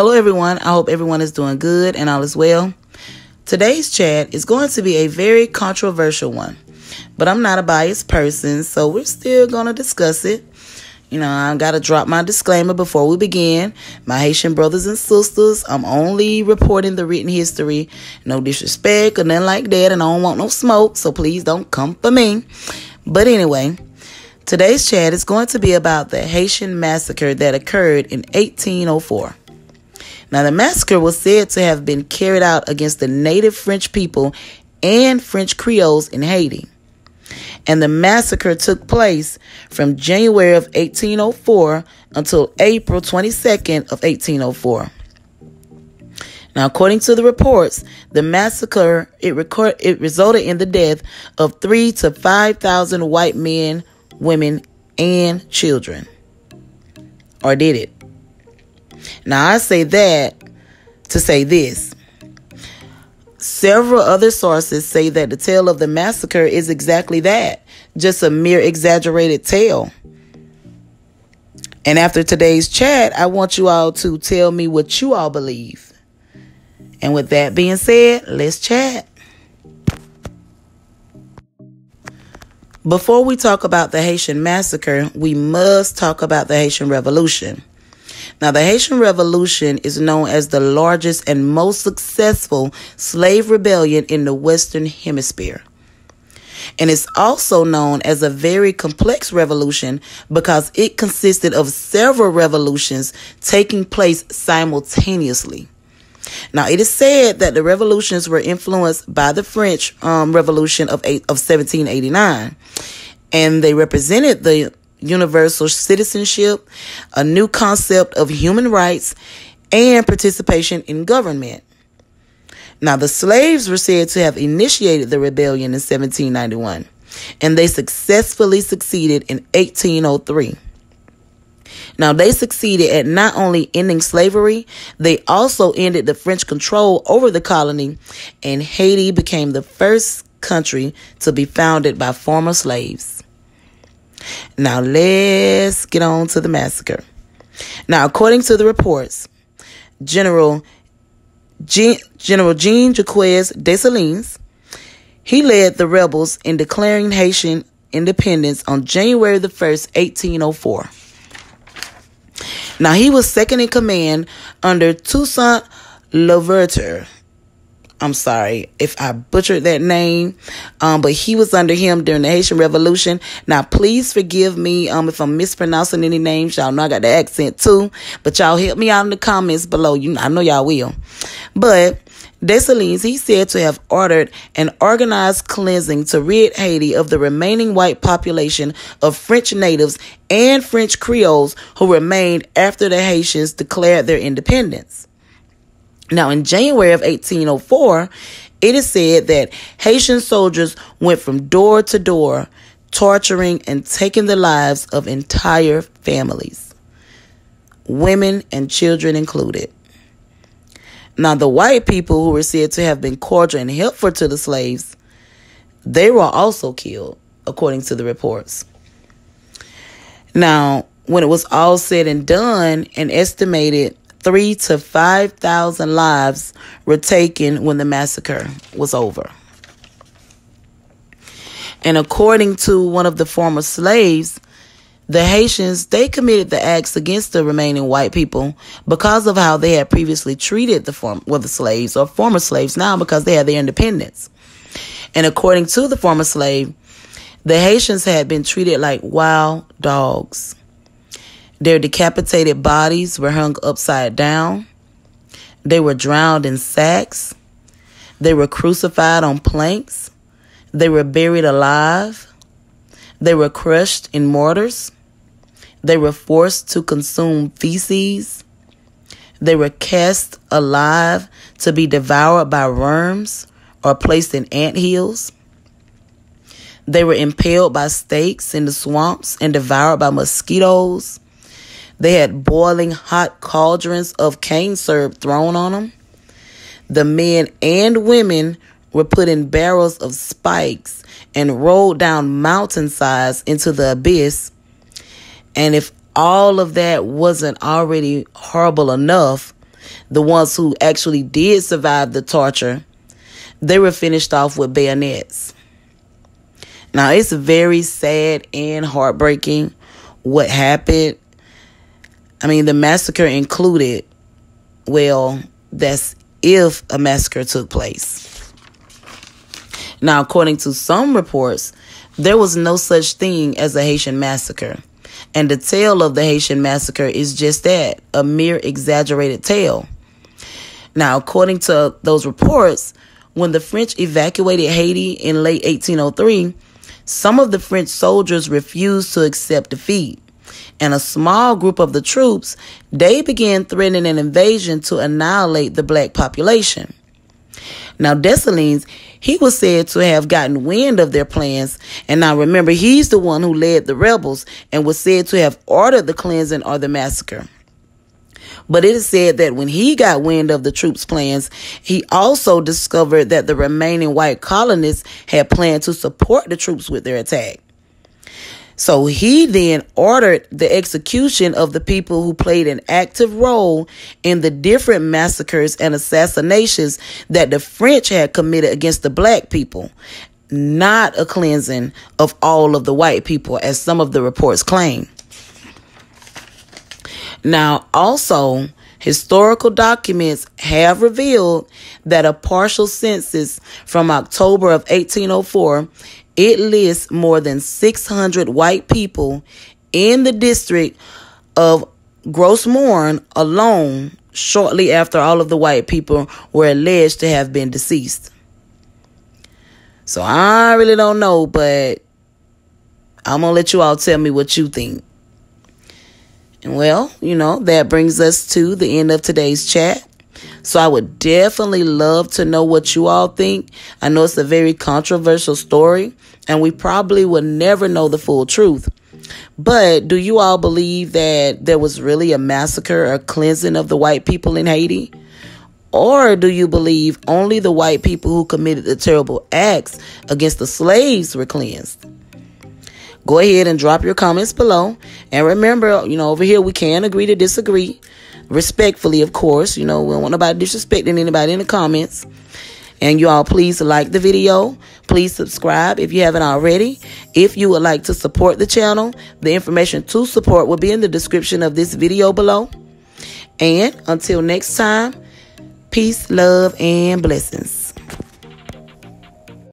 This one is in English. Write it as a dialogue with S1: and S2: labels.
S1: Hello, everyone. I hope everyone is doing good and all is well. Today's chat is going to be a very controversial one, but I'm not a biased person, so we're still going to discuss it. You know, I got to drop my disclaimer before we begin. My Haitian brothers and sisters, I'm only reporting the written history. No disrespect or nothing like that, and I don't want no smoke, so please don't come for me. But anyway, today's chat is going to be about the Haitian massacre that occurred in 1804. Now, the massacre was said to have been carried out against the native French people and French Creoles in Haiti. And the massacre took place from January of 1804 until April 22nd of 1804. Now, according to the reports, the massacre it, record, it resulted in the death of three to five thousand white men, women, and children. Or did it? Now, I say that to say this. Several other sources say that the tale of the massacre is exactly that just a mere exaggerated tale. And after today's chat, I want you all to tell me what you all believe. And with that being said, let's chat. Before we talk about the Haitian massacre, we must talk about the Haitian Revolution. Now, the Haitian Revolution is known as the largest and most successful slave rebellion in the Western Hemisphere. And it's also known as a very complex revolution because it consisted of several revolutions taking place simultaneously. Now, it is said that the revolutions were influenced by the French um, Revolution of, eight, of 1789, and they represented the universal citizenship, a new concept of human rights, and participation in government. Now, the slaves were said to have initiated the rebellion in 1791, and they successfully succeeded in 1803. Now, they succeeded at not only ending slavery, they also ended the French control over the colony, and Haiti became the first country to be founded by former slaves. Now, let's get on to the massacre. Now, according to the reports, General Jean, General Jean Jacques Dessalines, he led the rebels in declaring Haitian independence on January the 1st, 1804. Now, he was second in command under Toussaint Louverture. I'm sorry if I butchered that name, um, but he was under him during the Haitian Revolution. Now, please forgive me um, if I'm mispronouncing any names. Y'all know I got the accent too, but y'all help me out in the comments below. You, I know y'all will. But Dessalines, he said to have ordered an organized cleansing to rid Haiti of the remaining white population of French natives and French Creoles who remained after the Haitians declared their independence. Now, in January of 1804, it is said that Haitian soldiers went from door to door, torturing and taking the lives of entire families, women and children included. Now, the white people who were said to have been cordial and helpful to the slaves, they were also killed, according to the reports. Now, when it was all said and done, an estimated three to 5,000 lives were taken when the massacre was over. And according to one of the former slaves, the Haitians, they committed the acts against the remaining white people because of how they had previously treated the form, well, the slaves or former slaves now because they had their independence. And according to the former slave, the Haitians had been treated like wild dogs. Their decapitated bodies were hung upside down. They were drowned in sacks. They were crucified on planks. They were buried alive. They were crushed in mortars. They were forced to consume feces. They were cast alive to be devoured by worms or placed in ant hills. They were impaled by stakes in the swamps and devoured by mosquitoes. They had boiling hot cauldrons of cane syrup thrown on them. The men and women were put in barrels of spikes and rolled down mountainsides into the abyss. And if all of that wasn't already horrible enough, the ones who actually did survive the torture, they were finished off with bayonets. Now, it's very sad and heartbreaking what happened. I mean, the massacre included, well, that's if a massacre took place. Now, according to some reports, there was no such thing as a Haitian massacre. And the tale of the Haitian massacre is just that a mere exaggerated tale. Now, according to those reports, when the French evacuated Haiti in late 1803, some of the French soldiers refused to accept defeat. And a small group of the troops, they began threatening an invasion to annihilate the black population. Now, Dessalines, he was said to have gotten wind of their plans. And now remember, he's the one who led the rebels and was said to have ordered the cleansing or the massacre. But it is said that when he got wind of the troops' plans, he also discovered that the remaining white colonists had planned to support the troops with their attack. So he then ordered the execution of the people who played an active role in the different massacres and assassinations that the French had committed against the black people, not a cleansing of all of the white people, as some of the reports claim. Now, also, historical documents have revealed that a partial census from October of 1804 it lists more than 600 white people in the district of Gros Morne alone shortly after all of the white people were alleged to have been deceased. So I really don't know, but I'm going to let you all tell me what you think. And well, you know, that brings us to the end of today's chat. So I would definitely love to know what you all think. I know it's a very controversial story, and we probably will never know the full truth. But do you all believe that there was really a massacre or cleansing of the white people in Haiti? Or do you believe only the white people who committed the terrible acts against the slaves were cleansed? Go ahead and drop your comments below. And remember, you know, over here we can agree to disagree respectfully, of course. You know, we don't want nobody disrespecting anybody in the comments. And you all please like the video. Please subscribe if you haven't already. If you would like to support the channel, the information to support will be in the description of this video below. And until next time, peace, love, and blessings.